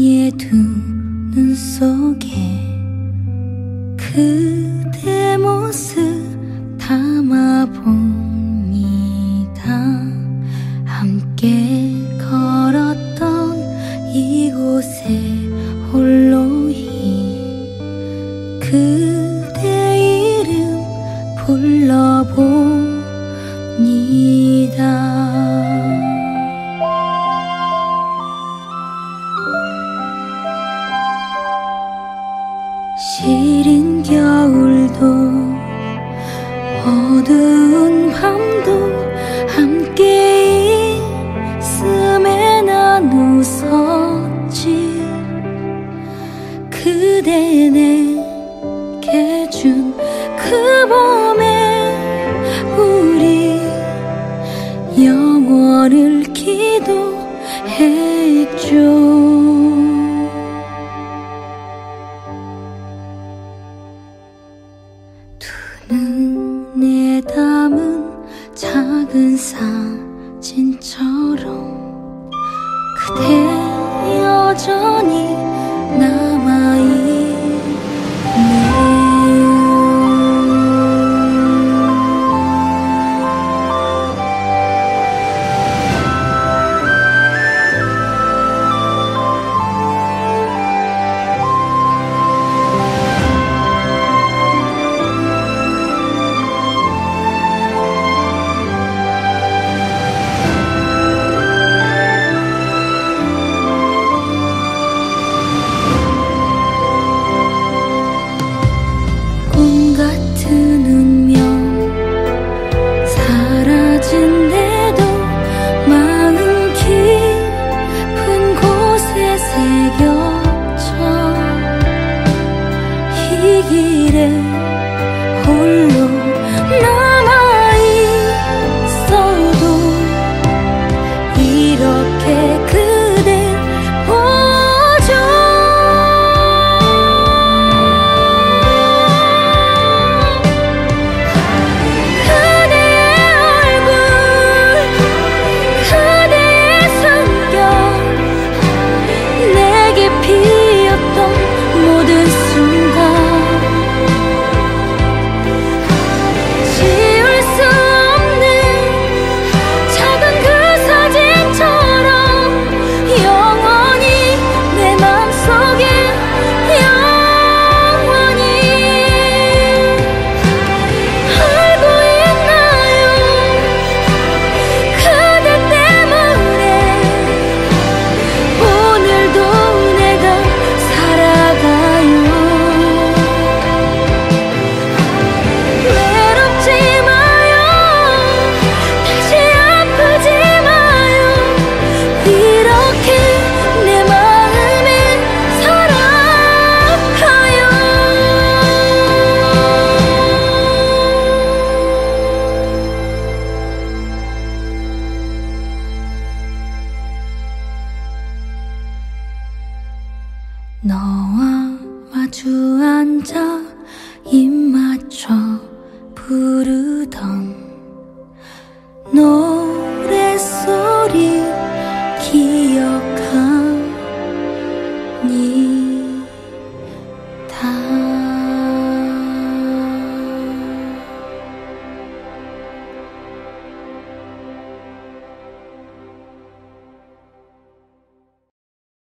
나의 두 눈 속에 그대 모습 담아본 작은 사진처럼 그대 여전히 여정 이 길에 너와 마주 앉아 입 맞춰 부르던 노래소리 기억하